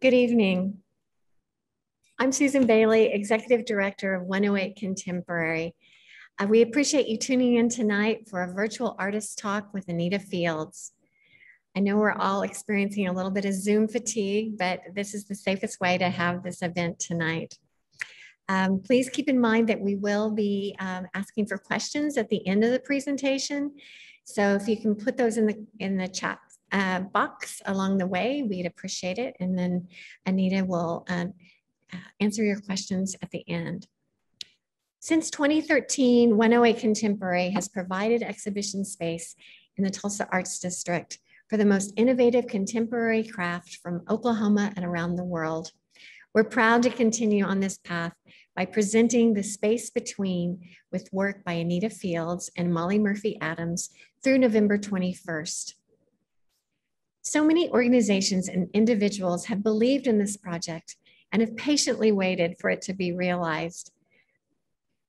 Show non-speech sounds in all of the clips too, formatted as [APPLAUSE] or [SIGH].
Good evening. I'm Susan Bailey, Executive Director of 108 Contemporary. Uh, we appreciate you tuning in tonight for a virtual artist talk with Anita Fields. I know we're all experiencing a little bit of Zoom fatigue, but this is the safest way to have this event tonight. Um, please keep in mind that we will be um, asking for questions at the end of the presentation. So if you can put those in the, in the chat uh, box along the way, we'd appreciate it. And then Anita will uh, uh answer your questions at the end. Since 2013, 108 Contemporary has provided exhibition space in the Tulsa Arts District for the most innovative contemporary craft from Oklahoma and around the world. We're proud to continue on this path by presenting The Space Between with work by Anita Fields and Molly Murphy Adams through November 21st. So many organizations and individuals have believed in this project and have patiently waited for it to be realized.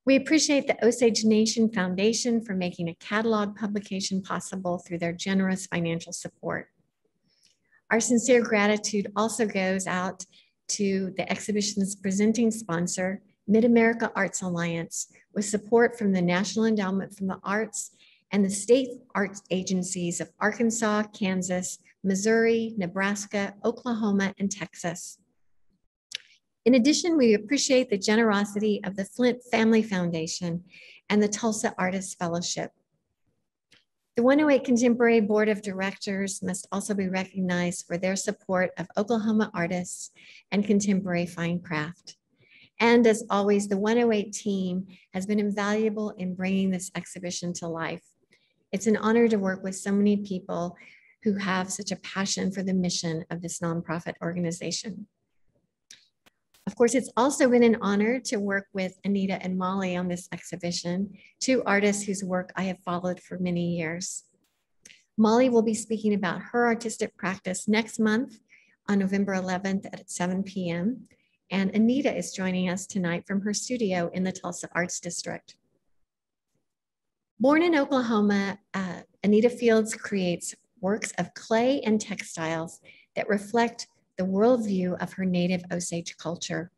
We appreciate the Osage Nation Foundation for making a catalog publication possible through their generous financial support. Our sincere gratitude also goes out to the exhibition's presenting sponsor, Mid-America Arts Alliance, with support from the National Endowment for the Arts and the state arts agencies of Arkansas, Kansas, Missouri, Nebraska, Oklahoma, and Texas. In addition, we appreciate the generosity of the Flint Family Foundation and the Tulsa Artists Fellowship. The 108 Contemporary Board of Directors must also be recognized for their support of Oklahoma artists and contemporary fine craft. And as always, the 108 team has been invaluable in bringing this exhibition to life. It's an honor to work with so many people who have such a passion for the mission of this nonprofit organization. Of course, it's also been an honor to work with Anita and Molly on this exhibition, two artists whose work I have followed for many years. Molly will be speaking about her artistic practice next month on November 11th at 7 p.m. And Anita is joining us tonight from her studio in the Tulsa Arts District. Born in Oklahoma, uh, Anita Fields creates works of clay and textiles that reflect the worldview of her native Osage culture.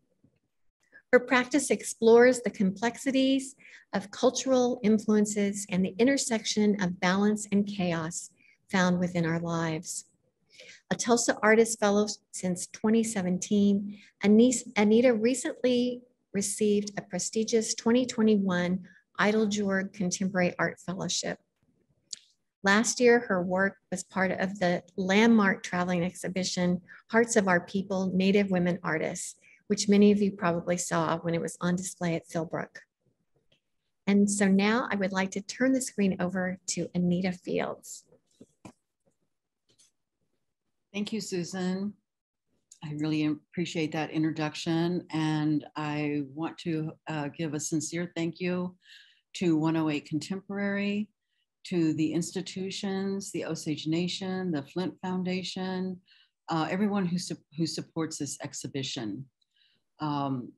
Her practice explores the complexities of cultural influences and the intersection of balance and chaos found within our lives. A Tulsa Artist Fellow since 2017, Anita recently received a prestigious 2021 Eiteljorg Contemporary Art Fellowship. Last year, her work was part of the landmark traveling exhibition, Hearts of Our People, Native Women Artists, which many of you probably saw when it was on display at Philbrook. And so now I would like to turn the screen over to Anita Fields. Thank you, Susan. I really appreciate that introduction. And I want to uh, give a sincere thank you to 108 Contemporary, to the institutions, the Osage Nation, the Flint Foundation, uh, everyone who, su who supports this exhibition. Um,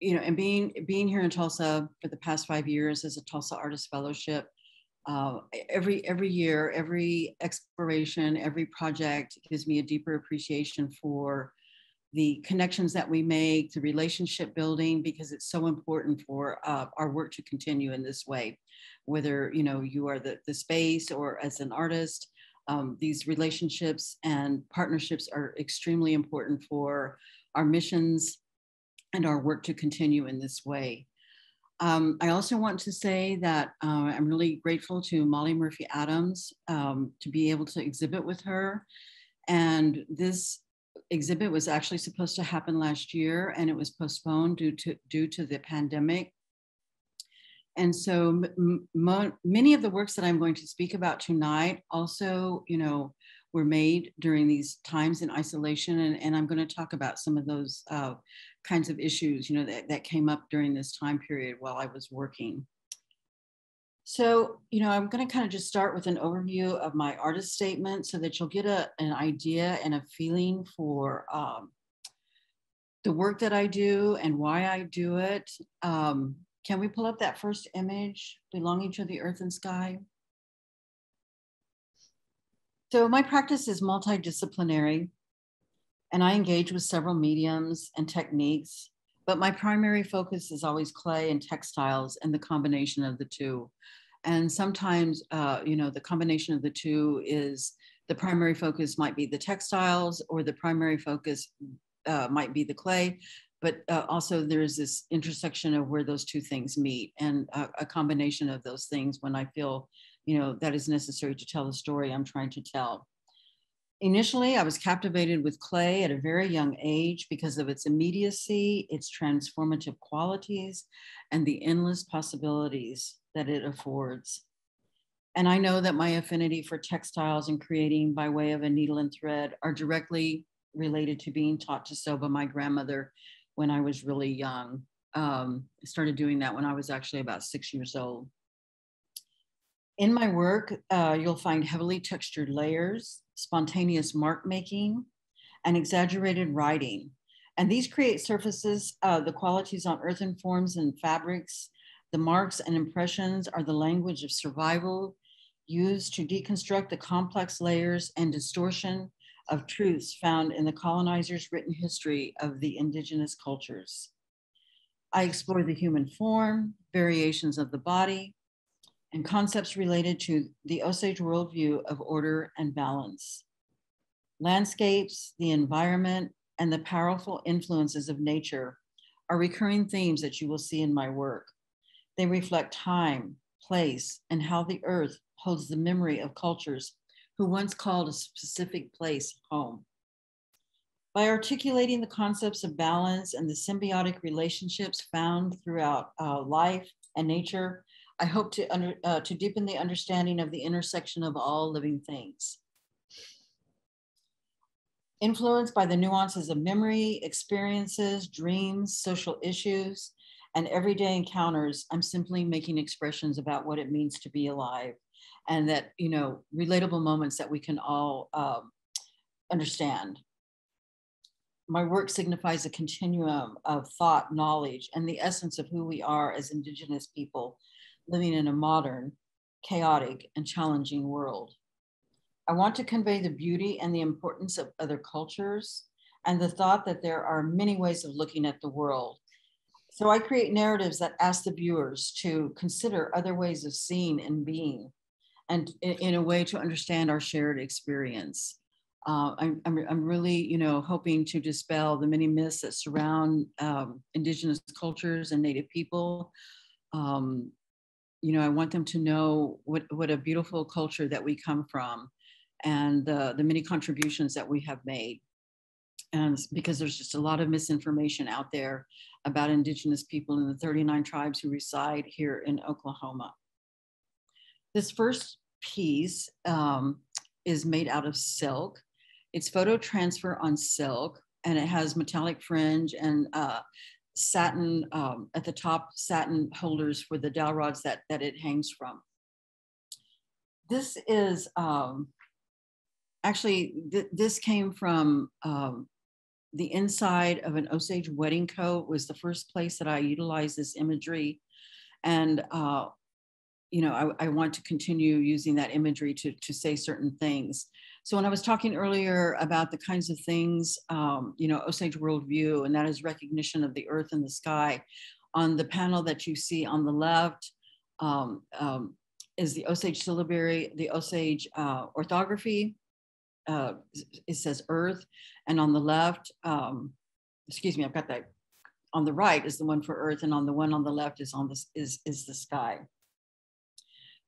you know, and being, being here in Tulsa for the past five years as a Tulsa Artist Fellowship, uh, every, every year, every exploration, every project gives me a deeper appreciation for the connections that we make, the relationship building, because it's so important for uh, our work to continue in this way. Whether you know you are the, the space or as an artist, um, these relationships and partnerships are extremely important for our missions and our work to continue in this way. Um, I also want to say that uh, I'm really grateful to Molly Murphy Adams um, to be able to exhibit with her. And this exhibit was actually supposed to happen last year and it was postponed due to, due to the pandemic. And so many of the works that I'm going to speak about tonight also, you know, were made during these times in isolation. And, and I'm going to talk about some of those uh, kinds of issues, you know, that, that came up during this time period while I was working. So, you know, I'm going to kind of just start with an overview of my artist statement so that you'll get a, an idea and a feeling for um, the work that I do and why I do it. Um, can we pull up that first image, belonging to the earth and sky? So my practice is multidisciplinary. And I engage with several mediums and techniques, but my primary focus is always clay and textiles and the combination of the two. And sometimes, uh, you know, the combination of the two is the primary focus might be the textiles or the primary focus uh, might be the clay, but uh, also there's this intersection of where those two things meet and a, a, combination of those things when I feel, you know, that is necessary to tell the story I'm trying to tell. Initially, I was captivated with clay at a very young age because of its immediacy, its transformative qualities, and the endless possibilities that it affords. And I know that my affinity for textiles and creating by way of a needle and thread are directly related to being taught to sew by my grandmother when I was really young. Um, I started doing that when I was actually about six years old. In my work, uh, you'll find heavily textured layers, spontaneous mark making, and exaggerated writing. And these create surfaces, uh, the qualities on earthen forms and fabrics. The marks and impressions are the language of survival, used to deconstruct the complex layers and distortion of truths found in the colonizers' written history of the indigenous cultures. I explore the human form, variations of the body, and concepts related to the Osage worldview of order and balance. Landscapes, the environment, and the powerful influences of nature are recurring themes that you will see in my work. They reflect time, place, and how the earth holds the memory of cultures who once called a specific place home. By articulating the concepts of balance and the symbiotic relationships found throughout uh, life and nature, I hope to, under, uh, to deepen the understanding of the intersection of all living things. Influenced by the nuances of memory, experiences, dreams, social issues, and everyday encounters, I'm simply making expressions about what it means to be alive and that you know relatable moments that we can all um, understand my work signifies a continuum of thought knowledge and the essence of who we are as indigenous people living in a modern chaotic and challenging world i want to convey the beauty and the importance of other cultures and the thought that there are many ways of looking at the world so I create narratives that ask the viewers to consider other ways of seeing and being and in, a way to understand our shared experience. Uh, I'm, I'm, I'm, really, you know, hoping to dispel the many myths that surround um, indigenous cultures and Native people. Um, you know, I want them to know what, what a beautiful culture that we come from and uh, the many contributions that we have made. And because there's just a lot of misinformation out there about indigenous people in the 39 tribes who reside here in Oklahoma. This first piece um, is made out of silk. It's photo transfer on silk and it has metallic fringe and uh, satin um, at the top, satin holders for the dowel rods that, that it hangs from. This is um, actually, th this came from um, the inside of an Osage wedding coat was the first place that I utilized this imagery. And uh, you know, I, I, want to continue using that imagery to, to say certain things. So when I was talking earlier about the kinds of things, um, you know, Osage worldview, and that is recognition of the earth and the sky. On the panel that you see on the left um, um, is the Osage syllabary, the Osage uh, orthography. Uh, it says earth, and on the left, um, excuse me, I've got that. On the right is the one for earth, and on the one on the left is on this is is the sky.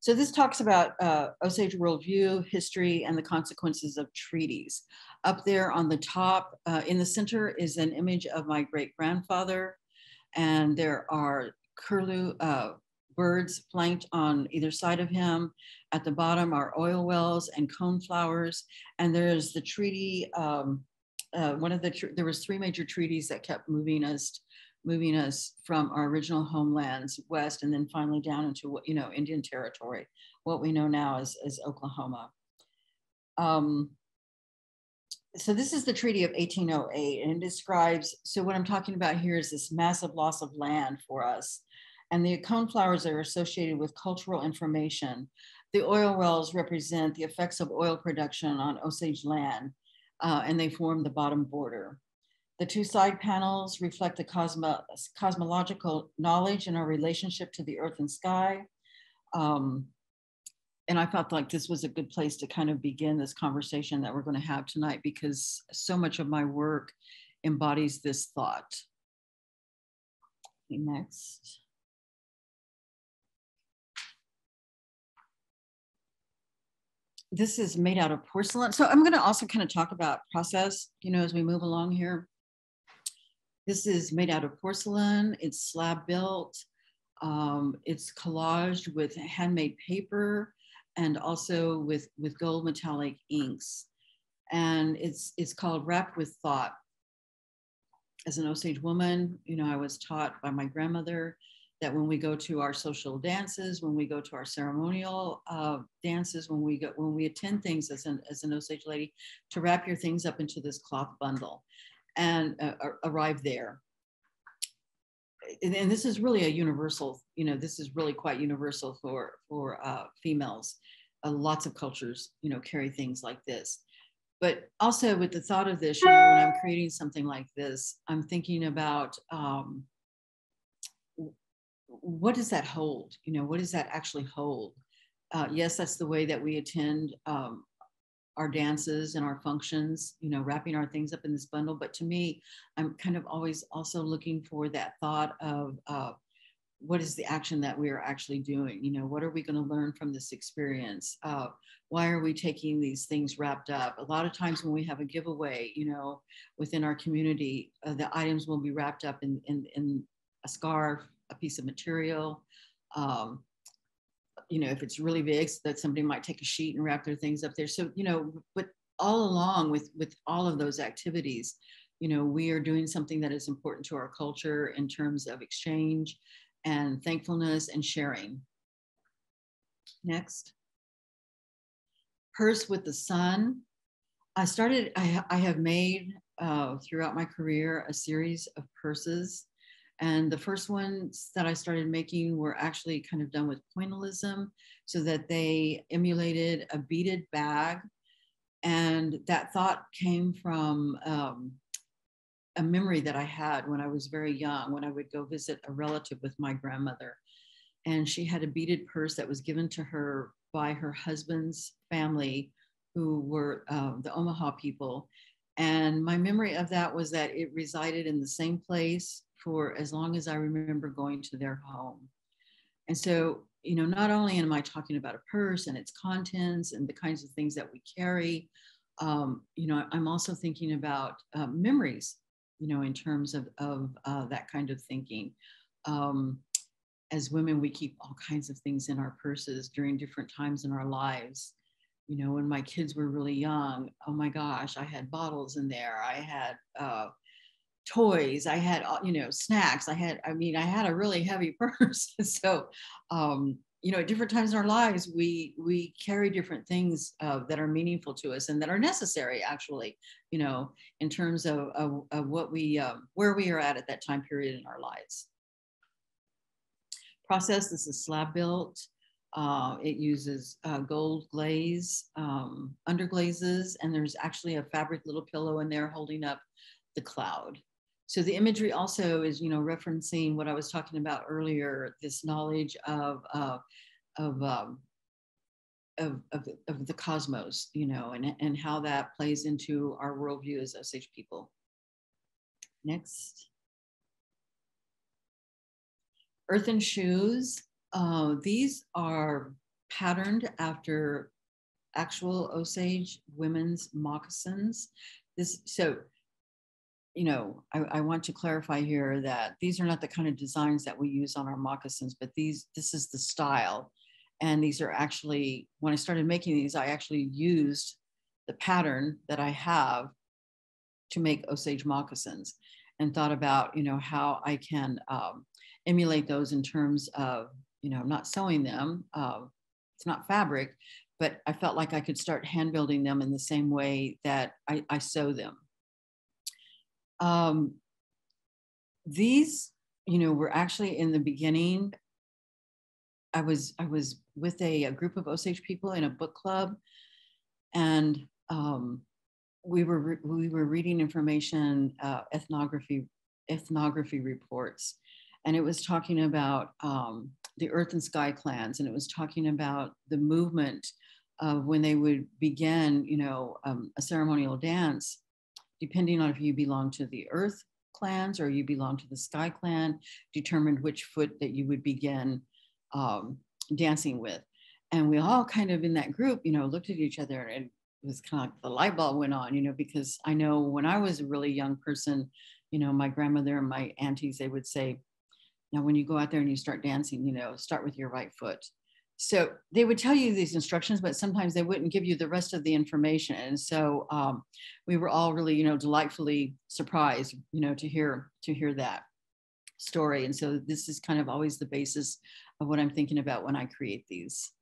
So this talks about uh, Osage worldview, history, and the consequences of treaties. Up there on the top, uh, in the center is an image of my great grandfather, and there are curlew uh, birds flanked on either side of him. At the bottom are oil wells and cone flowers, and there's the treaty. Um, uh, one of the there was three major treaties that kept moving us moving us from our original homelands west and then finally down into what you know Indian territory, what we know now as, as Oklahoma. Um, so this is the Treaty of 1808 and it describes, so what I'm talking about here is this massive loss of land for us. And the cone flowers are associated with cultural information. The oil wells represent the effects of oil production on Osage land. uh, and they form the bottom border. The two side panels reflect the cosmo cosmological knowledge and our relationship to the earth and sky. Um, and I felt like this was a good place to kind of begin this conversation that we're going to have tonight because so much of my work embodies this thought. Next. This is made out of porcelain. So I'm going to also kind of talk about process, you know, as we move along here. This is made out of porcelain. It's slab built. Um, it's collaged with handmade paper and also with, with gold metallic inks. And it's, it's called Wrapped with Thought. As an Osage woman, you know, I was taught by my grandmother that when we go to our social dances, when we go to our ceremonial uh, dances, when we go, when we attend things as an, as an Osage lady, to wrap your things up into this cloth bundle and uh, arrive there. And, this is really a universal, you know, this is really quite universal for, for uh, females. Uh, lots of cultures, you know, carry things like this. But also with the thought of this, you know, when I'm creating something like this, I'm thinking about um, what does that hold? You know, what does that actually hold? Uh, yes, that's the way that we attend um, our dances and our functions, you know, wrapping our things up in this bundle. But to me, I'm kind of always also looking for that thought of uh, what is the action that we are actually doing? You know, what are we going to learn from this experience? Uh, why are we taking these things wrapped up? A lot of times when we have a giveaway, you know, within our community, uh, the items will be wrapped up in, in, in a scarf, a piece of material. Um, you know, if it's really big, so that somebody might take a sheet and wrap their things up there. So, you know, but all along with with all of those activities, you know, we are doing something that is important to our culture in terms of exchange and thankfulness and sharing. Next. Purse with the Sun. I started, I, I have made uh, throughout my career a series of purses and the first ones that I started making were actually kind of done with pointillism so that they emulated a beaded bag. And that thought came from um, a memory that I had when I was very young, when I would go visit a relative with my grandmother. And she had a beaded purse that was given to her by her husband's family, who were uh, the Omaha people. And my memory of that was that it resided in the same place for as long as I remember going to their home. And so, you know, not only am I talking about a purse and its contents and the kinds of things that we carry, um, you know, I'm also thinking about uh, memories, you know, in terms of, of uh, that kind of thinking. Um, as women, we keep all kinds of things in our purses during different times in our lives. You know, when my kids were really young, oh my gosh, I had bottles in there. I had, uh, toys i had you know snacks i had i mean i had a really heavy [LAUGHS] purse so um you know at different times in our lives we we carry different things uh, that are meaningful to us and that are necessary actually you know in terms of, of, of what we um, where we are at at that time period in our lives. Process this is slab built uh, it uses uh, gold glaze um, underglazes and there's actually a fabric little pillow in there holding up the cloud so the imagery also is you know referencing what i was talking about earlier this knowledge of uh, of, um, of, of, of the cosmos you know and, and how that plays into our worldview as osage people. Next. Earthen shoes uh, these are patterned after actual osage women's moccasins. This so you know, I, I, want to clarify here that these are not the kind of designs that we use on our moccasins, but these, this is the style. And these are actually, when I started making these, I actually used the pattern that I have to make Osage moccasins and thought about, you know, how I can um, emulate those in terms of, you know, not sewing them. Uh, it's not fabric, but I felt like I could start hand building them in the same way that I, I sew them um, these, you know, were actually in the beginning. I was I was with a, a group of Osage people in a book club, and um, we were we were reading information uh, ethnography ethnography reports. And it was talking about um, the earth and sky clans. And it was talking about the movement of when they would begin you know um, a ceremonial dance depending on if you belong to the earth clans or you belong to the sky clan determined which foot that you would begin um, dancing with. And we all kind of in that group you know looked at each other and it was kind of like the light bulb went on you know because i know when i was a really young person you know my grandmother and my aunties they would say now when you go out there and you start dancing you know start with your right foot so they would tell you these instructions but sometimes they wouldn't give you the rest of the information. And so um, we were all really you know delightfully surprised you know to hear to hear that story. And so this is kind of always the basis of what i'm thinking about when i create these.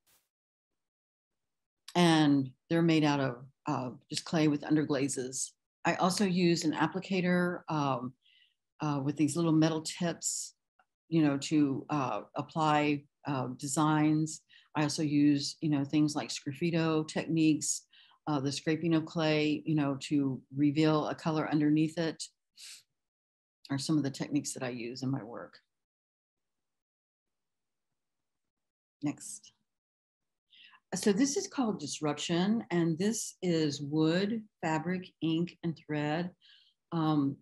And they're made out of uh, just clay with underglazes. I also use an applicator um, uh, with these little metal tips you know to uh, apply uh, designs. I also use, you know, things like sgraffito techniques, uh, the scraping of clay, you know, to reveal a color underneath it, are some of the techniques that I use in my work. Next. So this is called disruption, and this is wood, fabric, ink, and thread. Um,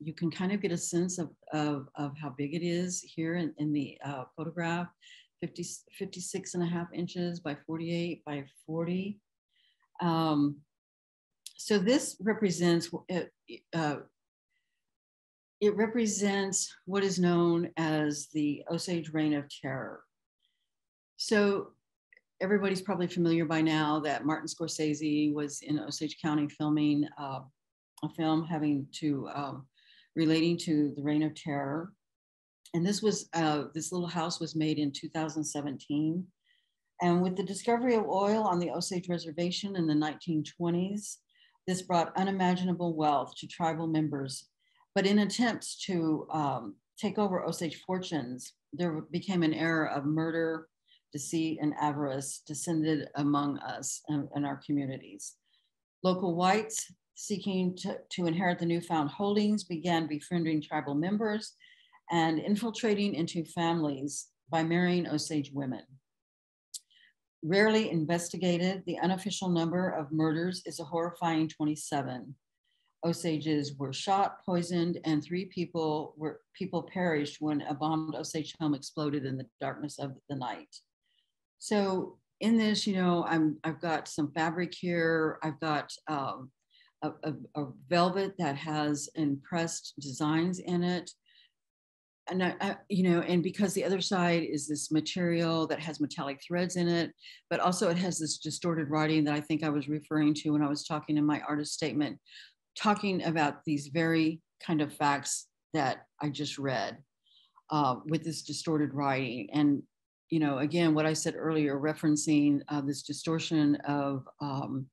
you can kind of get a sense of, of, of how big it is here in, in the uh, photograph, 50, 56 and a half inches by 48 by 40. Um, so this represents, uh, it represents what is known as the Osage Reign of Terror. So everybody's probably familiar by now that Martin Scorsese was in Osage County filming uh, a film having to um, relating to the reign of terror. And this was, uh, this little house was made in 2017. And with the discovery of oil on the Osage Reservation in the 1920s, this brought unimaginable wealth to tribal members. But in attempts to um, take over Osage fortunes, there became an era of murder, deceit, and avarice descended among us and, and our communities. Local whites seeking to, to inherit the newfound holdings, began befriending tribal members and infiltrating into families by marrying Osage women. Rarely investigated, the unofficial number of murders is a horrifying 27. Osages were shot, poisoned, and three people were people perished when a bombed Osage home exploded in the darkness of the night. So in this, you know, I'm I've got some fabric here. I've got um, a, a, a velvet that has impressed designs in it. And I, you know, and because the other side is this material that has metallic threads in it, but also it has this distorted writing that I think I was referring to when I was talking in my artist statement, talking about these very kind of facts that I just read uh, with this distorted writing. And, you know, again, what I said earlier, referencing uh, this distortion of um,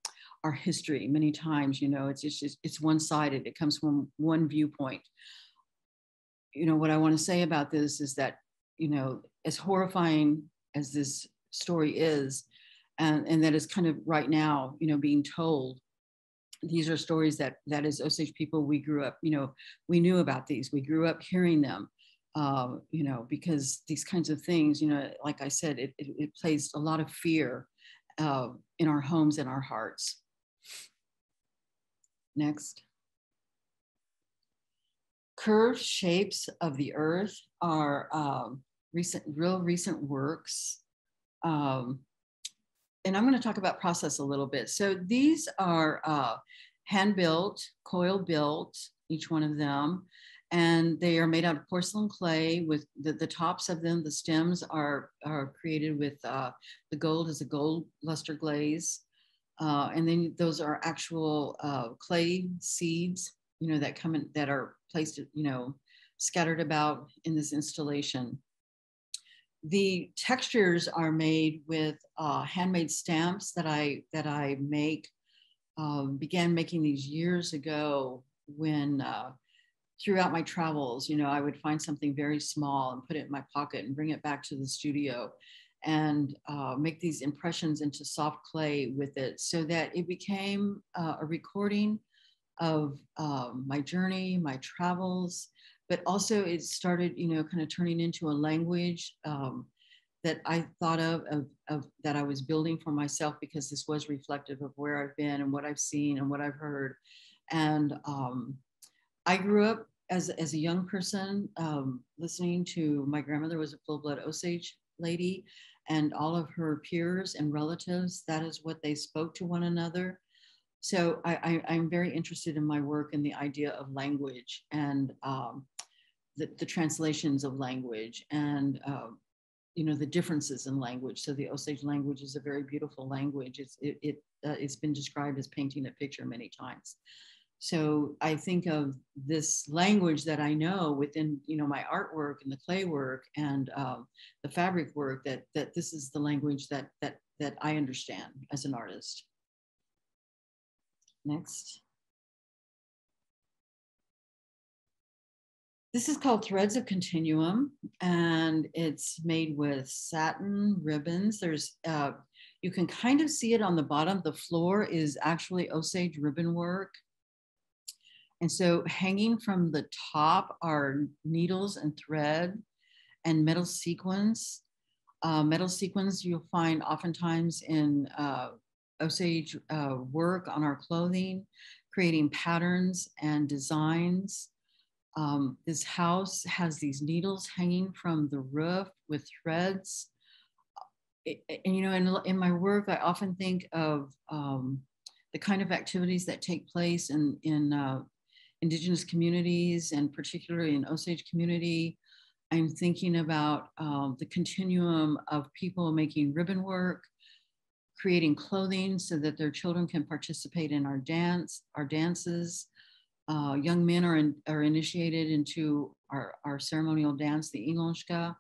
our history many times you know it's just it's one-sided it comes from one viewpoint you know what i want to say about this is that you know as horrifying as this story is and and that is kind of right now you know being told these are stories that that is osage people we grew up you know we knew about these we grew up hearing them uh, you know because these kinds of things you know like i said it, it, it plays a lot of fear uh, in our homes and our hearts Next. Curved shapes of the earth are um, recent, real recent works. Um, and I'm going to talk about process a little bit. So these are uh, hand built, coil built, each one of them. And they are made out of porcelain clay with the, the tops of them, the stems are, are created with uh, the gold as a gold luster glaze. Uh, and then those are actual uh, clay seeds, you know, that come in, that are placed, you know, scattered about in this installation. The textures are made with uh, handmade stamps that I that I make. Um, began making these years ago when uh, throughout my travels, you know, I would find something very small and put it in my pocket and bring it back to the studio and uh, make these impressions into soft clay with it so that it became uh, a recording of um, my journey, my travels, but also it started, you know, kind of turning into a language um, that I thought of, of, of, that I was building for myself because this was reflective of where I've been and what I've seen and what I've heard. And um, I grew up as, as a young person um, listening to my grandmother was a full blood Osage lady and all of her peers and relatives. That is what they spoke to one another. So I, am very interested in my work and the idea of language and um, the, the, translations of language and uh, you know the differences in language. So the Osage language is a very beautiful language. It's it, it uh, it's been described as painting a picture many times. So I think of this language that I know within you know my artwork and the clay work and um, the fabric work that that this is the language that that that I understand as an artist. Next. This is called Threads of Continuum, and it's made with satin ribbons. There's, uh, you can kind of see it on the bottom. The floor is actually Osage ribbon work. And so hanging from the top are needles and thread and metal sequins. Uh, metal sequins you'll find oftentimes in uh, Osage uh, work on our clothing, creating patterns and designs. Um, this house has these needles hanging from the roof with threads. It, and you know, in, in my work, I often think of um, the kind of activities that take place in, in uh, indigenous communities and particularly in Osage community. I'm thinking about um, the continuum of people making ribbon work, creating clothing so that their children can participate in our dance, our dances, uh, young men are, in, are initiated into our, our ceremonial dance, the Ingonshka.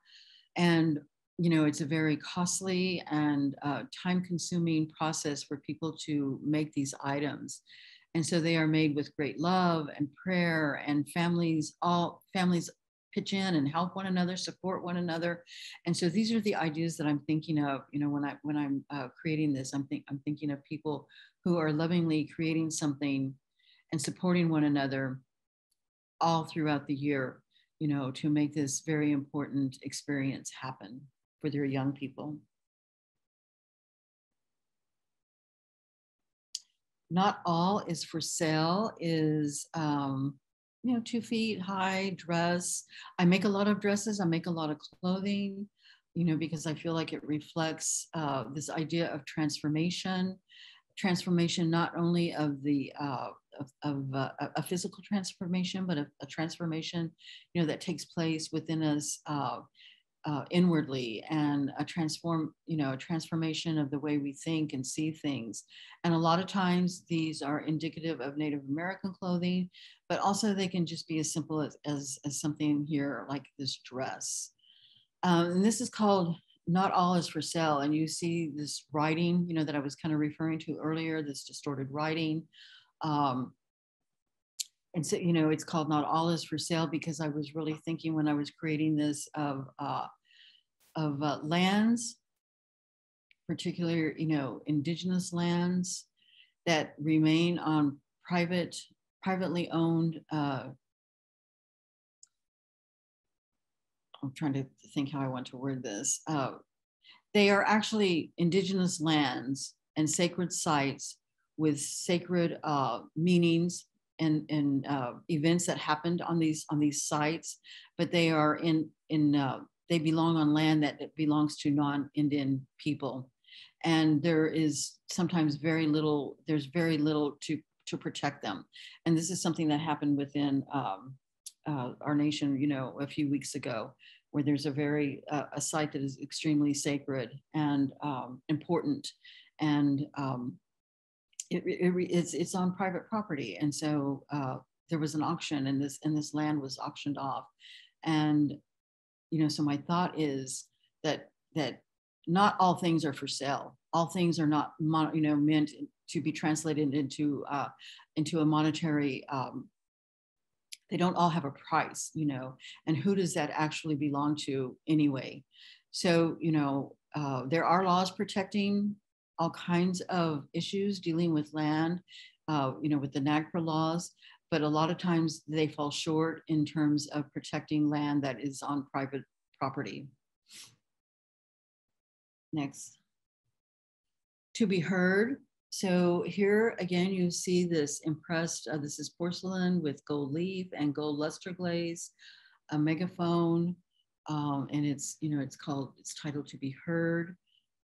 And, you know, it's a very costly and uh, time consuming process for people to make these items. And so they are made with great love and prayer and families, all families pitch in and help one another, support one another. And so these are the ideas that I'm thinking of, you know, when I, when I'm uh, creating this, I'm, think, I'm thinking of people who are lovingly creating something and supporting one another all throughout the year, you know, to make this very important experience happen for their young people. Not all is for sale is, um, you know, two feet high dress. I make a lot of dresses. I make a lot of clothing, you know, because I feel like it reflects uh, this idea of transformation, transformation not only of the uh, of, of uh, a physical transformation, but a, a, transformation, you know, that takes place within us uh, inwardly, and a transform, you know, a transformation of the way we think and see things. And a lot of times, these are indicative of Native American clothing, but also they can just be as simple as as, as something here like this dress. Um, and this is called not all is for sale and you see this writing you know that i was kind of referring to earlier this distorted writing um, and so, you know, it's called Not All Is for Sale because I was really thinking when I was creating this of, uh, of uh, lands, particularly, you know, indigenous lands that remain on private, privately owned. Uh, I'm trying to think how I want to word this. Uh, they are actually indigenous lands and sacred sites with sacred uh, meanings and, and uh, events that happened on these on these sites, but they are in in uh, they belong on land that belongs to non-Indian people, and there is sometimes very little. There's very little to to protect them, and this is something that happened within um, uh, our nation. You know, a few weeks ago, where there's a very uh, a site that is extremely sacred and um, important, and um, it, it, it's, it's on private property. And so uh, there was an auction and this, and this land was auctioned off. And, you know, so my thought is that, that not all things are for sale. All things are not, you know, meant to be translated into, uh, into a monetary, um, they don't all have a price, you know, and who does that actually belong to anyway? So, you know, uh, there are laws protecting all kinds of issues dealing with land, uh, you know, with the NAGPRA laws, but a lot of times they fall short in terms of protecting land that is on private property. Next. To be heard. So here again, you see this impressed, uh, this is porcelain with gold leaf and gold luster glaze, a megaphone, um, and it's, you know, it's called, it's titled To Be Heard.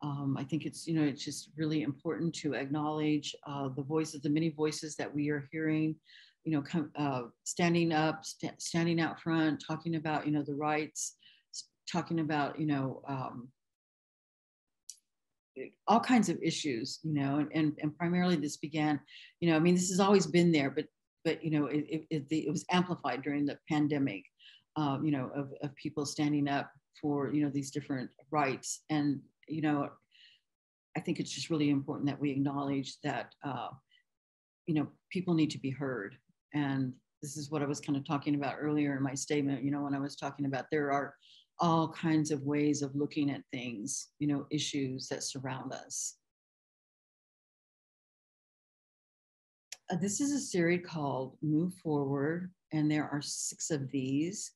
Um, I think it's, you know, it's just really important to acknowledge uh, the voices, the many voices that we are hearing, you know, come, uh, standing up, st standing out front, talking about, you know, the rights, talking about, you know, um, all kinds of issues, you know, and, and, and primarily this began, you know, I mean, this has always been there, but, but, you know, it, it, it, it was amplified during the pandemic, um, you know, of, of people standing up for, you know, these different rights. And, you know, I think it's just really important that we acknowledge that, uh, you know, people need to be heard. And this is what I was kind of talking about earlier in my statement, you know, when I was talking about there are all kinds of ways of looking at things, you know, issues that surround us. Uh, this is a series called Move Forward, and there are six of these.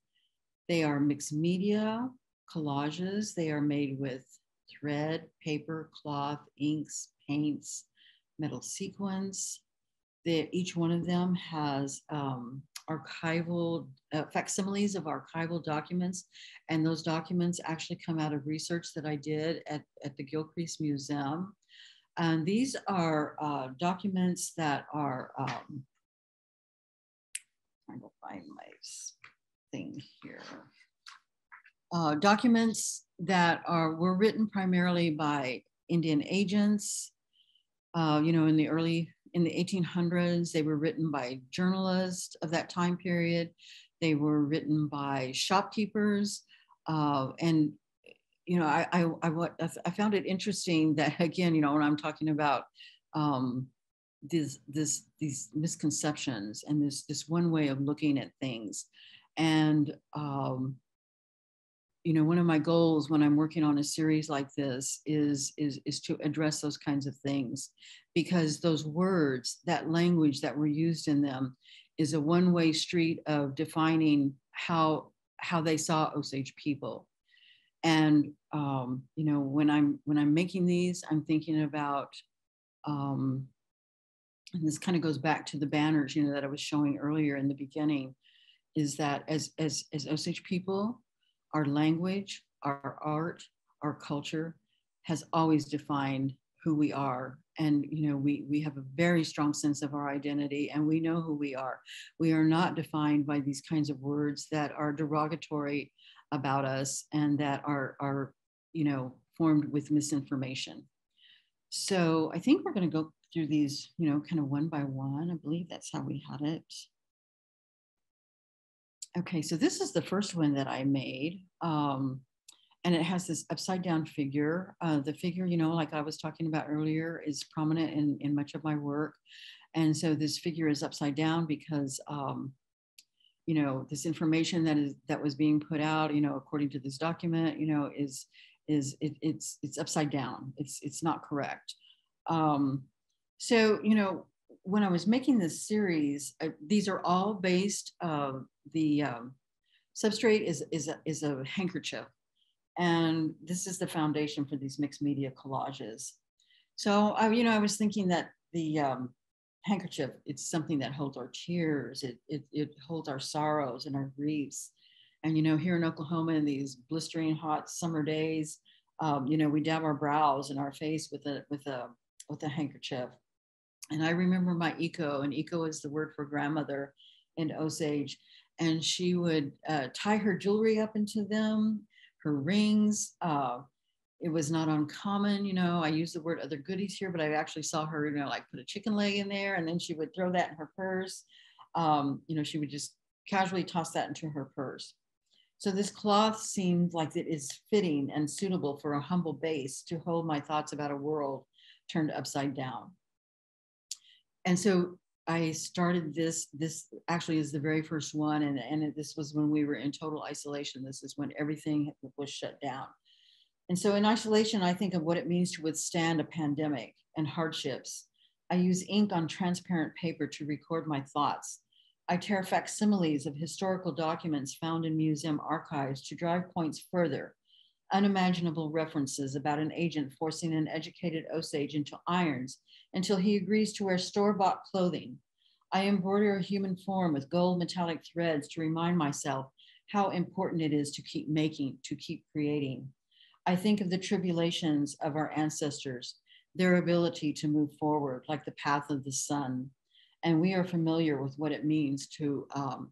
They are mixed media collages. They are made with thread, paper, cloth, inks, paints, metal sequins. They, each one of them has um, archival uh, facsimiles of archival documents. And those documents actually come out of research that I did at, at the Gilcrease Museum. And these are uh, documents that are, um, trying to find my thing here. Uh, documents that are were written primarily by Indian agents, uh, you know, in the early in the 1800s. They were written by journalists of that time period. They were written by shopkeepers. Uh, and, you know, I, I, I, I, found it interesting that, [LAUGHS] again, you know, when I'm talking about um, this, this, these misconceptions and this, this one way of looking at things. And, um, you know one of my goals when i'm working on a series like this is is is to address those kinds of things because those words that language that were used in them is a one way street of defining how how they saw osage people. And um, you know when i'm when i'm making these i'm thinking about um, and this kind of goes back to the banners you know that i was showing earlier in the beginning is that as as as osage people our language, our art, our culture has always defined who we are. And you know, we we have a very strong sense of our identity and we know who we are. We are not defined by these kinds of words that are derogatory about us and that are are, you know, formed with misinformation. So I think we're going to go through these, you know, kind of one by one. I believe that's how we had it. Okay, so this is the first one that I made. Um, and it has this upside down figure. Uh, the figure, you know, like I was talking about earlier, is prominent in, in much of my work. And so this figure is upside down because, um, you know, this information that is that was being put out, you know, according to this document, you know, is is it, it's it's upside down. It's it's not correct. Um, so you know, when I was making this series, these are all based. Uh, the um, substrate is is a, is a handkerchief, and this is the foundation for these mixed media collages. So I, you know, I was thinking that the um, handkerchief it's something that holds our tears. It, it it holds our sorrows and our griefs. And you know, here in Oklahoma, in these blistering hot summer days, um, you know, we dab our brows and our face with a with a with a handkerchief and I remember my Eco, and Eco is the word for grandmother in Osage. And she would uh, tie her jewelry up into them, her rings. Uh, it was not uncommon, you know. I use the word other goodies here, but I actually saw her, you know, like put a chicken leg in there, and then she would throw that in her purse. Um, you know, she would just casually toss that into her purse. So this cloth seemed like it is fitting and suitable for a humble base to hold my thoughts about a world turned upside down and so I started this. This actually is the very first one, and and this was when we were in total isolation. This is when everything was shut down. And so in isolation, I think of what it means to withstand a pandemic and hardships. I use ink on transparent paper to record my thoughts. I tear facsimiles of historical documents found in museum archives to drive points further. Unimaginable references about an agent forcing an educated Osage into irons until he agrees to wear store bought clothing. I embroider a human form with gold metallic threads to remind myself how important it is to keep making, to keep creating. I think of the tribulations of our ancestors, their ability to move forward like the path of the sun. And we are familiar with what it means to, um,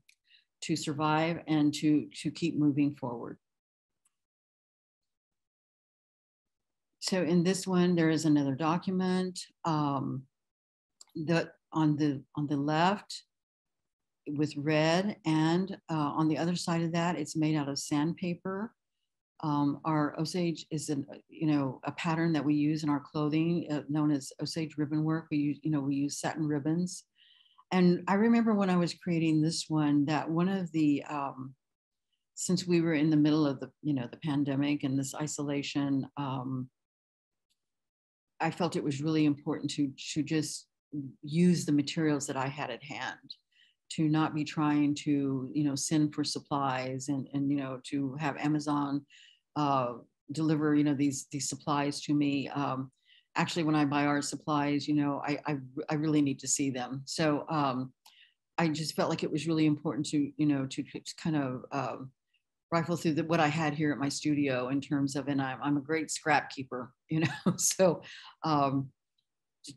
to survive and to, to keep moving forward. So in this one, there is another document. Um, the, on, the, on the left, with red and uh, on the other side of that, it's made out of sandpaper. Um, our Osage is an, you know, a pattern that we use in our clothing uh, known as Osage ribbon work. We use, you know, we use satin ribbons. And I remember when I was creating this one that one of the, um, since we were in the middle of the, you know, the pandemic and this isolation, um, I felt it was really important to, to just use the materials that I had at hand to not be trying to, you know, send for supplies and, and you know, to have Amazon uh, deliver, you know, these these supplies to me. Um, actually, when I buy art supplies, you know, I I, I really need to see them. So um, I just felt like it was really important to, you know, to, to kind of uh, rifle through the, what I had here at my studio in terms of, and I'm, I'm a great scrap keeper, [LAUGHS] you know, so um,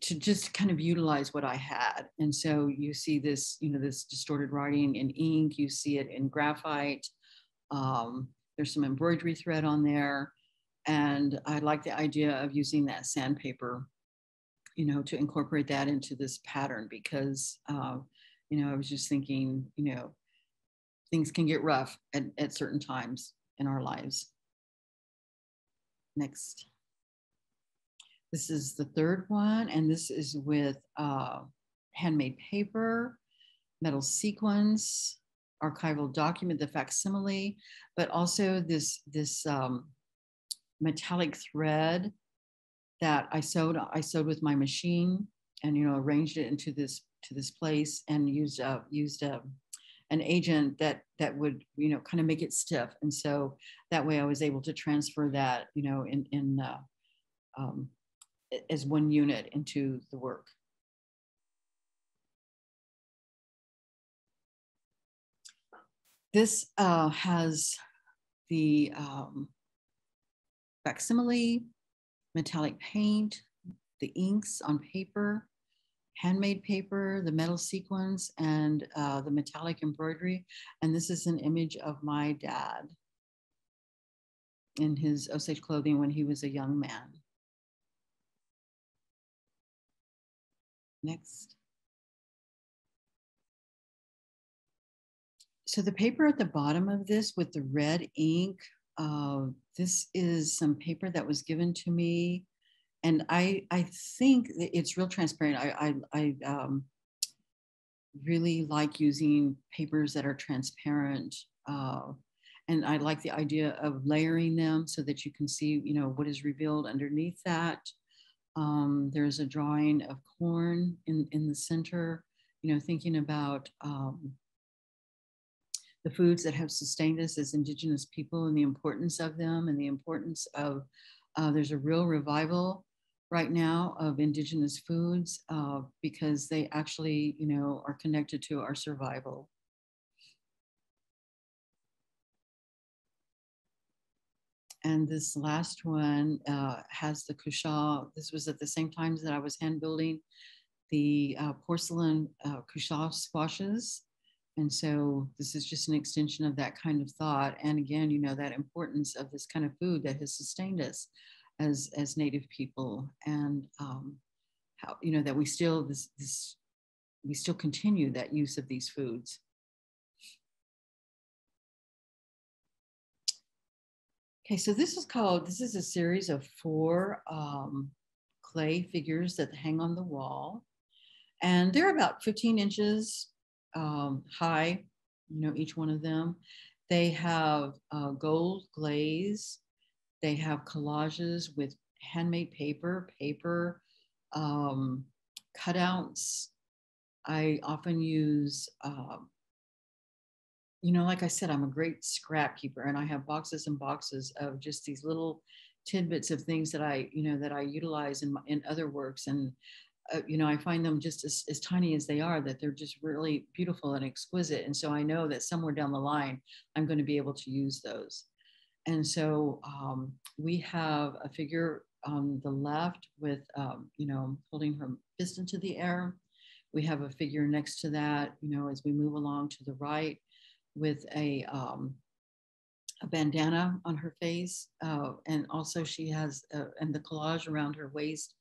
to just kind of utilize what I had. And so you see this, you know, this distorted writing in ink, you see it in graphite. Um, there's some embroidery thread on there. And I like the idea of using that sandpaper, you know, to incorporate that into this pattern because, uh, you know, I was just thinking, you know, things can get rough at, at certain times in our lives. Next. This is the third one, and this is with uh, handmade paper, metal sequins, archival document, the facsimile, but also this, this um, metallic thread that I sewed, I sewed with my machine and, you know, arranged it into this, to this place and used, uh, used a, an agent that, that would, you know, kind of make it stiff. And so that way I was able to transfer that, you know, in, in, uh, um, as one unit into the work. This uh, has the um, facsimile, metallic paint, the inks on paper, handmade paper, the metal sequins, and uh, the metallic embroidery. And this is an image of my dad in his Osage clothing when he was a young man. Next. So the paper at the bottom of this with the red ink, uh, this is some paper that was given to me. And I, I think that it's real transparent. I, I, I um, really like using papers that are transparent. Uh, and I like the idea of layering them so that you can see, you know, what is revealed underneath that. Um, there's a drawing of corn in, in the center, you know, thinking about um, the foods that have sustained us as Indigenous people and the importance of them and the importance of, uh, there's a real revival right now of Indigenous foods uh, because they actually, you know, are connected to our survival. And this last one uh, has the cushaw. This was at the same time that I was hand building the uh, porcelain uh, cushaw squashes. And so this is just an extension of that kind of thought. And again, you know, that importance of this kind of food that has sustained us as, as Native people and um, how, you know, that we still, this, this, we still continue that use of these foods. Okay, so this is called, this is a series of four um, clay figures that hang on the wall. And they're about 15 inches um, high, you know, each one of them. They have uh, gold glaze They have collages with handmade paper, paper, um, cutouts. I often use, uh, you know, like I said, I'm a great scrap keeper and I have boxes and boxes of just these little tidbits of things that I, you know, that I utilize in, my, in other works. And, uh, you know, I find them just as, as tiny as they are, that they're just really beautiful and exquisite. And so I know that somewhere down the line, I'm going to be able to use those. And so um, we have a figure on the left with, um, you know, holding her fist into the air. We have a figure next to that, you know, as we move along to the right with a, um, a bandana on her face. Uh, and also she has, uh, and the collage around her waist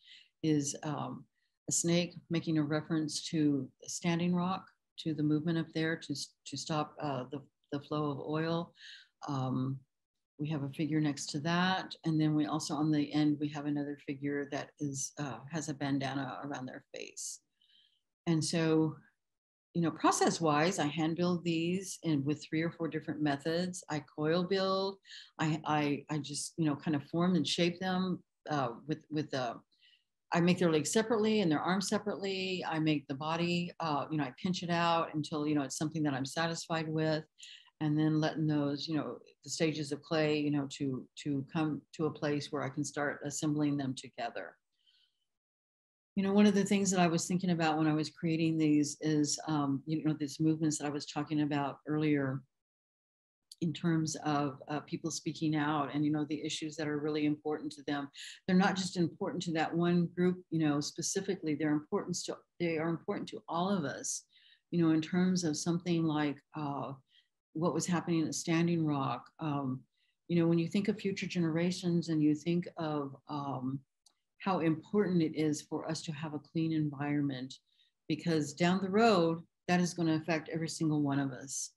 is um, a snake making a reference to Standing Rock, to the movement up there to, to stop uh, the, the flow of oil. Um, we have a figure next to that. And then we also on the end, we have another figure that is uh, has a bandana around their face. And so, you know, process wise, I hand build these and with three or four different methods. I coil build, I, I, I just, you know, kind of form and shape them uh, with, with the, uh, I make their legs separately and their arms separately. I make the body, uh, you know, I pinch it out until, you know, it's something that I'm satisfied with and then letting those, you know, the stages of clay, you know, to to come to a place where I can start assembling them together. You know, one of the things that I was thinking about when I was creating these is, um, you know, these movements that I was talking about earlier in terms of uh, people speaking out and you know the issues that are really important to them they're not just important to that one group you know specifically they're important to they are important to all of us you know in terms of something like uh, what was happening at Standing Rock. Um, you know, when you think of future generations and you think of um, how important it is for us to have a clean environment, because down the road, that is going to affect every single one of us.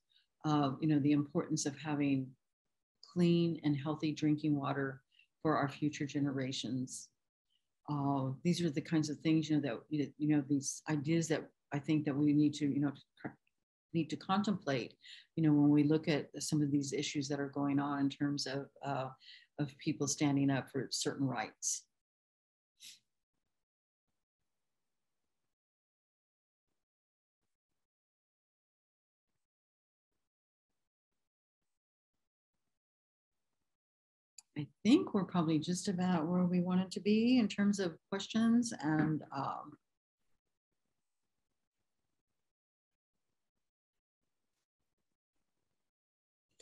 Uh, you know, the importance of having clean and healthy drinking water for our future generations. Uh, these are the kinds of things, you know, that, you know, these ideas that I think that we need to, you know, need to contemplate, you know, when we look at some of these issues that are going on in terms of, uh, of people standing up for certain rights. I think we're probably just about where we wanted to be in terms of questions and um,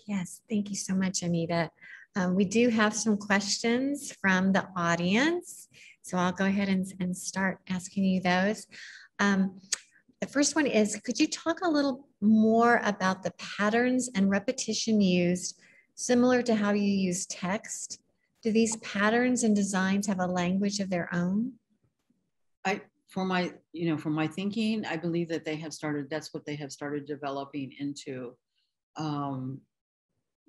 Yes, thank you so much, Anita. Um, we do have some questions from the audience, so I'll go ahead and, and start asking you those. Um, the first one is, could you talk a little more about the patterns and repetition used similar to how you use text? Do these patterns and designs have a language of their own? I, for my, you know, for my thinking, I believe that they have started, that's what they have started developing into. Um,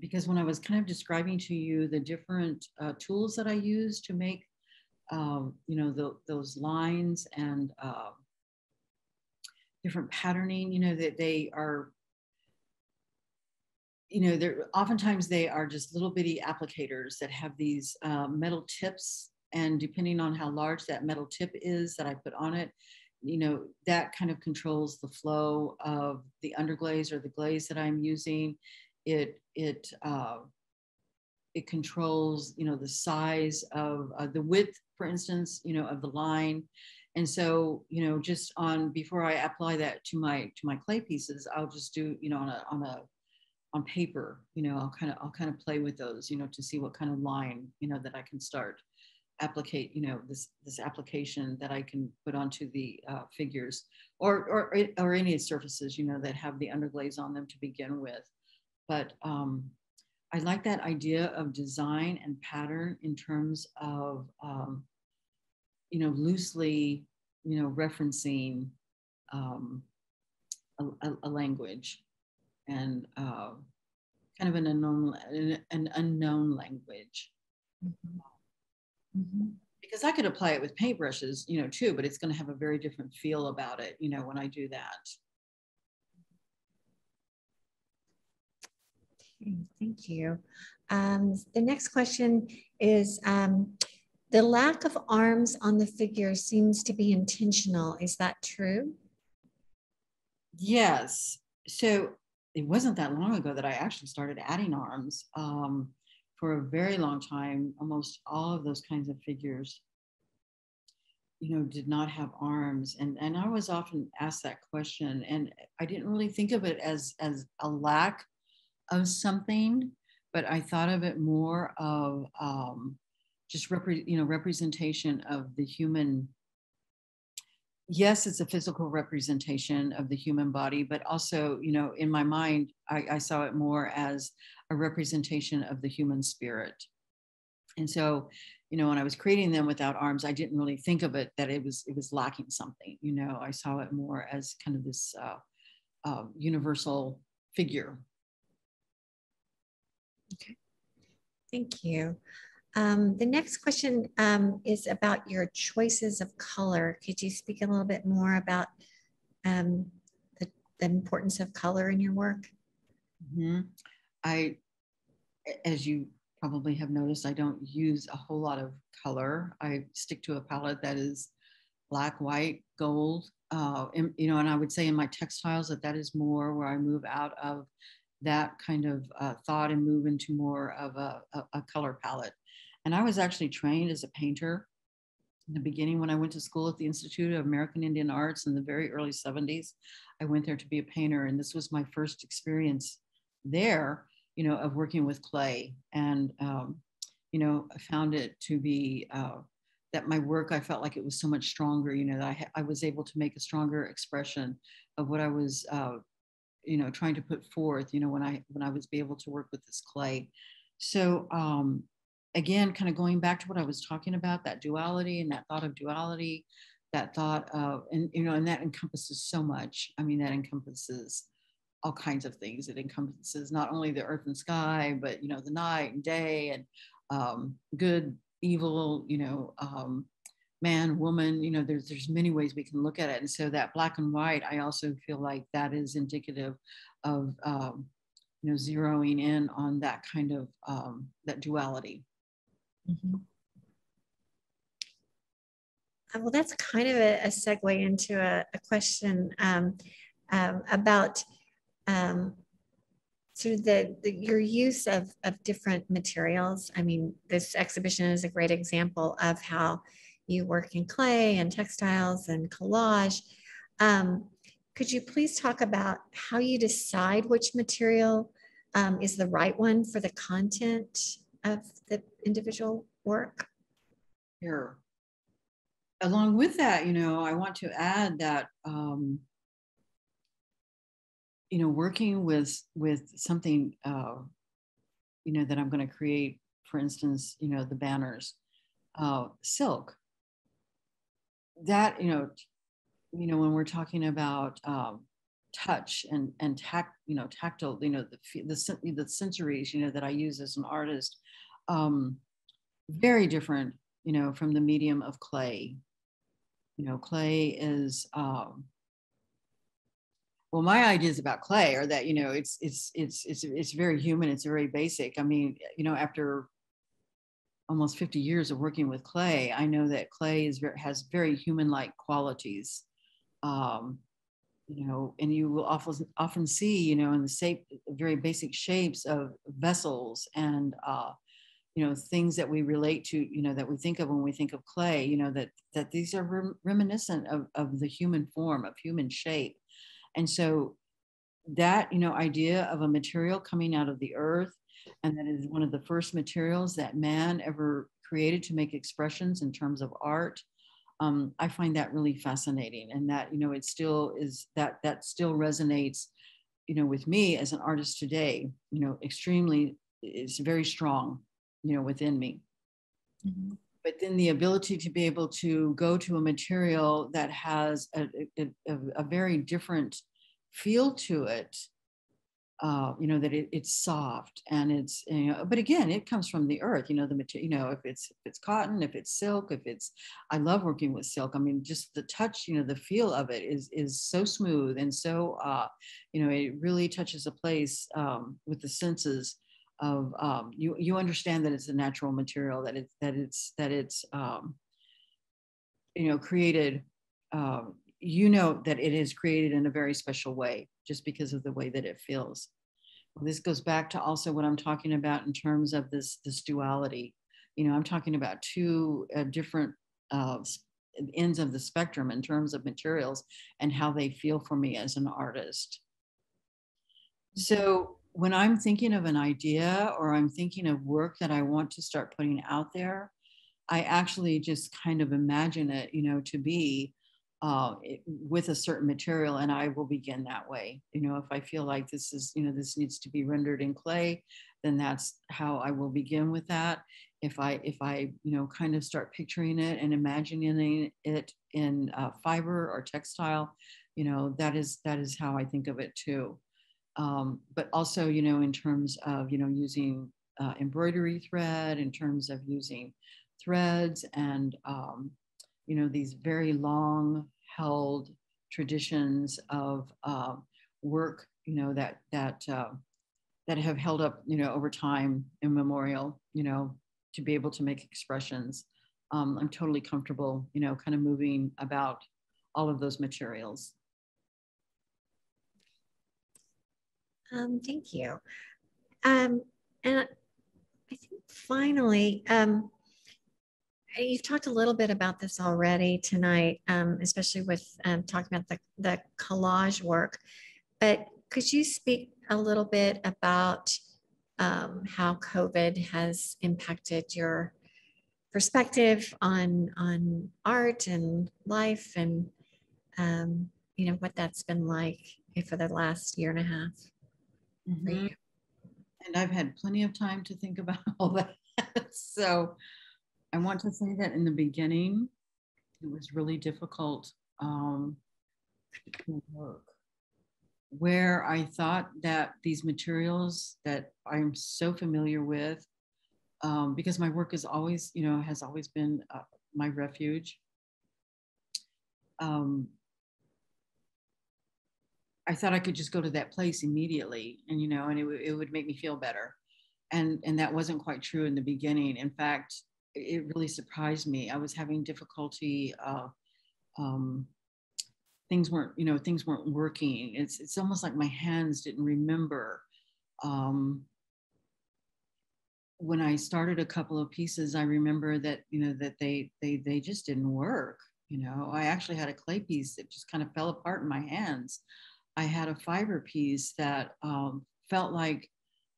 because when I was kind of describing to you the different uh, tools that I use to make, um, you know, the, those lines and uh, different patterning, you know, that they are, you know, they're oftentimes they are just little bitty applicators that have these uh, metal tips. And depending on how large that metal tip is that I put on it, you know, that kind of controls the flow of the underglaze or the glaze that I'm using it it uh, it controls you know the size of uh, the width for instance you know of the line. And so you know just on before i apply that to my to my clay pieces i'll just do you know on a on a on paper you know i'll kind of i'll kind of play with those you know to see what kind of line you know that i can start applicate you know this this application that i can put onto the uh, figures or, or or any surfaces you know that have the underglaze on them to begin with but um, I like that idea of design and pattern in terms of, um, you know, loosely, you know, referencing um, a, a, language and uh, kind of an unknown, an unknown language. Mm-hmm. Mm-hmm. Because I could apply it with paintbrushes, you know, too, but it's going to have a very different feel about it, you know, when I do that. Okay, thank you. Um, the next question is um, the lack of arms on the figure seems to be intentional. Is that true? Yes. So it wasn't that long ago that I actually started adding arms. Um, for a very long time, almost all of those kinds of figures, you know, did not have arms. And, and I was often asked that question, and I didn't really think of it as, as a lack of something, but I thought of it more of um, just repre- you know representation of the human yes it's a physical representation of the human body but also you know in my mind I, I, saw it more as a representation of the human spirit. And so you know when i was creating them without arms i didn't really think of it that it was it was lacking something you know? I saw it more as kind of this uh, uh, universal figure okay thank you um, the next question um, is about your choices of color. Could you speak a little bit more about um, the, the, importance of color in your work? Mm-hmm. I, as you probably have noticed, I don't use a whole lot of color. I stick to a palette that is black, white, gold. Uh, and, you know, and I would say in my textiles that that is more where I move out of that kind of uh, thought and move into more of a, a, a color palette. And I was actually trained as a painter in the beginning when I went to school at the Institute of American Indian Arts in the very early 70s. I went there to be a painter, and this was my first experience there, you know, of working with clay. And, um, you know, I found it to be uh, that my work, I felt like it was so much stronger, you know, that I, I was able to make a stronger expression of what I was, uh, you know, trying to put forth, you know, when I, when I was be able to work with this clay. So, um, again, kind of going back to what I was talking about, that duality and that thought of duality, that thought of, and you know, and that encompasses so much. I mean, that encompasses all kinds of things. It encompasses not only the earth and sky, but you know, the night and day, and um, good, evil. You know, um, man, woman. You know, there's there's many ways we can look at it. And so that black and white, I also feel like that is indicative of um, you know zeroing in on that kind of um, that duality Mm-hmm. Uh, well, that's kind of a, a segue into a, a question um, um, about um, sort of the, the, your use of, of different materials. I mean, this exhibition is a great example of how you work in clay and textiles and collage. Um, could you please talk about how you decide which material um, is the right one for the content of the individual work. Here. Along with that, you know, I want to add that um, you know, working with with something uh, you know that I'm going to create, for instance, you know, the banners, uh, silk. That you know, you know, when we're talking about um, touch and and tact, you know, tactile, you know, the the the sensories, you know, that I use as an artist um, very different, you know, from the medium of clay. You know, clay is, um, well, my ideas about clay are that, you know, it's, it's, it's, it's, it's very human. It's very basic. I mean, you know, after almost 50 years of working with clay, I know that clay is very, has very human-like qualities. Um, you know, and you will often often see, you know, in the shape, very basic shapes of vessels and uh, you know things that we relate to you know that we think of when we think of clay you know that that these are rem- reminiscent of, of the human form of human shape and so that you know idea of a material coming out of the earth and that is one of the first materials that man ever created to make expressions in terms of art um, i find that really fascinating and that you know it still is that that still resonates you know with me as an artist today you know extremely it's very strong you know within me mm-hmm. but then the ability to be able to go to a material that has a, a, a, a very different feel to it uh, you know that it, it's soft and it's you know but again it comes from the earth you know the material you know if it's if it's cotton if it's silk if it's i love working with silk. I mean just the touch you know the feel of it is is so smooth and so uh you know it really touches a place um, with the senses of um, you you understand that it's a natural material that it's that it's that it's um, you know created um, you know that it is created in a very special way just because of the way that it feels. Well, This goes back to also what I'm talking about in terms of this, this duality. You know, I'm talking about two uh, different uh, ends of the spectrum in terms of materials and how they feel for me as an artist. So when I'm thinking of an idea or I'm thinking of work that I want to start putting out there, I actually just kind of imagine it, you know, to be uh, with a certain material and I will begin that way. You know, if I feel like this is, you know, this needs to be rendered in clay, then that's how I will begin with that. If I, if I, you know, kind of start picturing it and imagining it in uh, fiber or textile, you know, that is, that is how I think of it too. Um, but also, you know, in terms of, you know, using uh, embroidery thread, in terms of using threads and, um, you know, these very long held traditions of uh, work, you know, that, that, uh, that have held up, you know, over time immemorial, you know, to be able to make expressions. Um, I'm totally comfortable, you know, kind of moving about all of those materials. Um, thank you. Um, and I think finally, um, You've talked a little bit about this already tonight, um, especially with um, talking about the, the collage work. But could you speak a little bit about um, how COVID has impacted your perspective on on art and life, and um, you know what that's been like for the last year and a half? Mm-hmm. And I've had plenty of time to think about [LAUGHS] all that. so I want to say that in the beginning, it was really difficult um, work. Where I thought that these materials that I'm so familiar with, um, because my work is always, you know, has always been uh, my refuge. Um, I thought I could just go to that place immediately, and you know, and it, it would make me feel better, and and that wasn't quite true in the beginning. In fact, it really surprised me. I was having difficulty. Uh, um, things weren't, you know, things weren't working. It's it's almost like my hands didn't remember. Um, when I started a couple of pieces, I remember that you know that they they they just didn't work. You know, I actually had a clay piece that just kind of fell apart in my hands. I had a fiber piece that um, felt like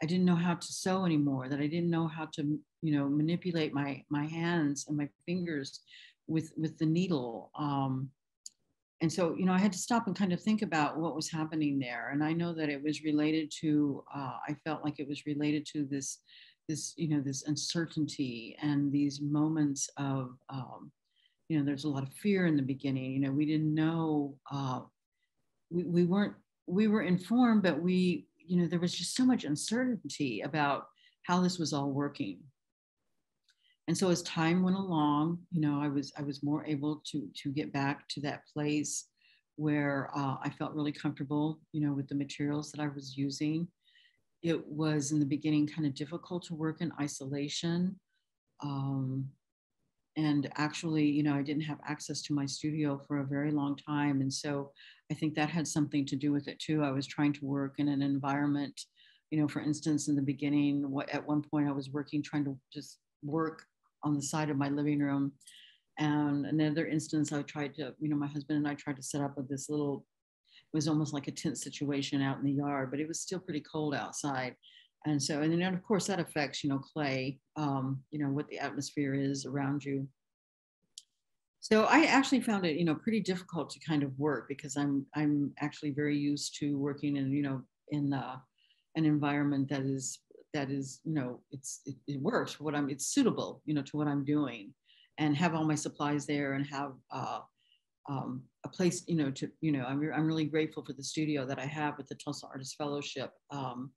I didn't know how to sew anymore, that I didn't know how to, you know, manipulate my my hands and my fingers with with the needle. Um, and so, you know, I had to stop and kind of think about what was happening there. And I know that it was related to, uh, I felt like it was related to this, this, you know, this uncertainty and these moments of, um, you know, there's a lot of fear in the beginning. You know, we didn't know, uh, we, we weren't, we were informed, but we you know, there was just so much uncertainty about how this was all working. And so as time went along, you know, I was I was more able to to get back to that place where uh, I felt really comfortable, you know, with the materials that I was using. It was in the beginning kind of difficult to work in isolation. Um, and actually, you know, I didn't have access to my studio for a very long time. And so I think that had something to do with it too. I was trying to work in an environment, you know, for instance, in the beginning, what, at one point I was working, trying to just work on the side of my living room. And another instance, I tried to, you know, my husband and I tried to set up with this little, it was almost like a tent situation out in the yard, but it was still pretty cold outside. And so, and then of course that affects, you know, clay, um, you know, what the atmosphere is around you. So I actually found it, you know, pretty difficult to kind of work because I'm I'm actually very used to working in, you know, in uh, an environment that is that is, you know, it's it, it, works for what I'm. It's suitable, you know, to what I'm doing, and have all my supplies there and have uh, um, a place, you know, to, you know, I'm, I'm really grateful for the studio that I have with the Tulsa Artist Fellowship. Um,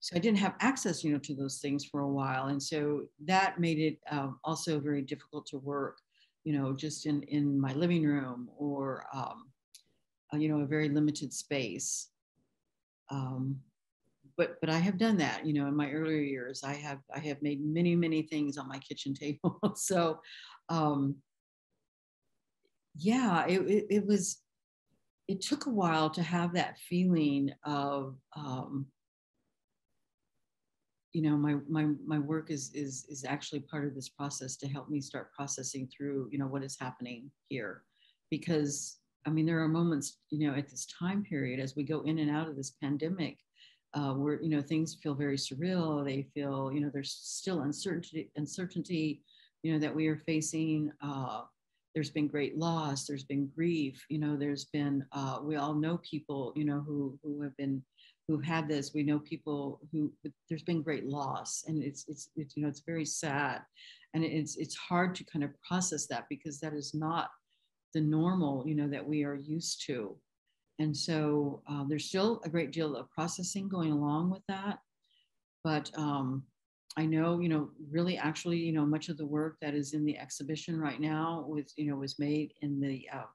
so I didn't have access, you know, to those things for a while. And so that made it um, also very difficult to work, you know, just in, in my living room or, um, uh, you know, a very limited space. Um, but but I have done that, you know, in my earlier years. I have I have made many many things on my kitchen table. [LAUGHS] so, um, yeah, it, it, it was. It took a while to have that feeling of, um, you know, my my my work is is is actually part of this process to help me start processing through, you know, what is happening here, because I mean, there are moments, you know, at this time period as we go in and out of this pandemic uh, where you know things feel very surreal. They feel you know there's still uncertainty, uncertainty, you know that we are facing. Uh, there's been great loss. There's been grief. You know, there's been uh, we all know people you know who who have been who've had this. We know people who there's been great loss, and it's it's, it's you know it's very sad, and it's it's hard to kind of process that because that is not the normal you know that we are used to and so uh, there's still a great deal of processing going along with that. But um, I know, you know, really actually, you know, much of the work that is in the exhibition right now was, you know, was made in the uh,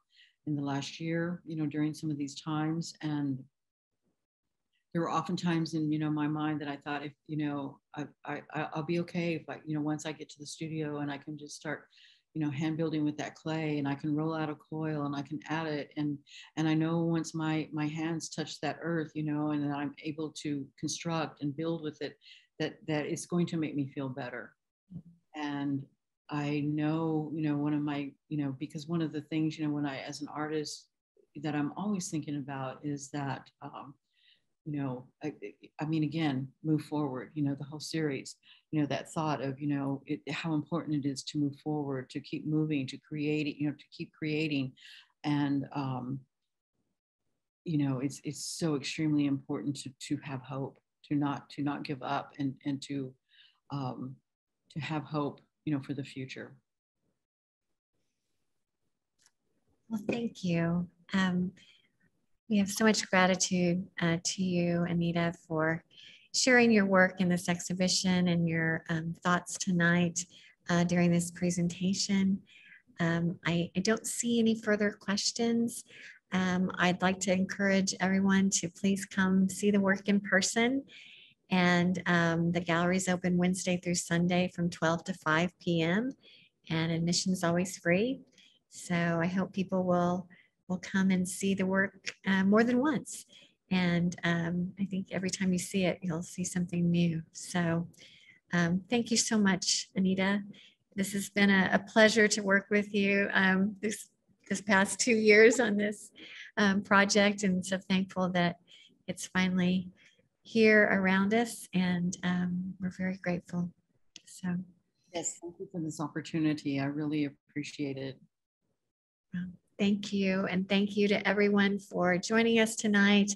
in the last year, you know, during some of these times. And there were often times in, you know, my mind that I thought, if, you know, I, I, I'll be okay if I, you know, once I get to the studio and I can just start you know hand building with that clay and i can roll out a coil and i can add it. And and i know once my my hands touch that earth you know and i'm able to construct and build with it that that it's going to make me feel better. And i know you know one of my you know because one of the things you know when i as an artist that i'm always thinking about is that um, you know I, I mean again move forward you know the whole series you know that thought of you know it, how important it is to move forward to keep moving to create you know to keep creating. And um, you know it's it's so extremely important to to have hope to not to not give up and and to um, to have hope you know for the future. Well thank you. Um, we have so much gratitude uh, to you anita for sharing your work in this exhibition and your um, thoughts tonight uh, during this presentation. Um, I, I, don't see any further questions. Um, I'd like to encourage everyone to please come see the work in person. And um, the gallery is open Wednesday through Sunday from 12 to 5 p.m. And admission is always free. So I hope people will, will come and see the work uh, more than once. And um, I think every time you see it, you'll see something new. So um, thank you so much, Anita. This has been a, a pleasure to work with you um, this, this past two years on this um, project. And so thankful that it's finally here around us and um, we're very grateful. So yes, thank you for this opportunity. I really appreciate it. Thank you. And thank you to everyone for joining us tonight.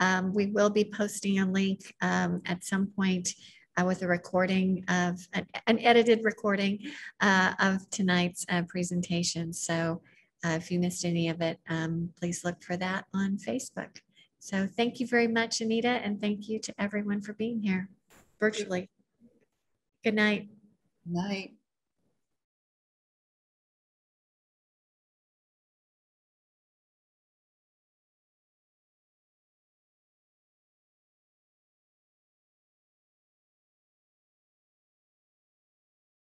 Um, we will be posting a link um, at some point uh, with a recording of an, an edited recording uh, of tonight's uh, presentation. So uh, if you missed any of it, um, please look for that on Facebook. So thank you very much, Anita, and thank you to everyone for being here virtually. Good night. Night.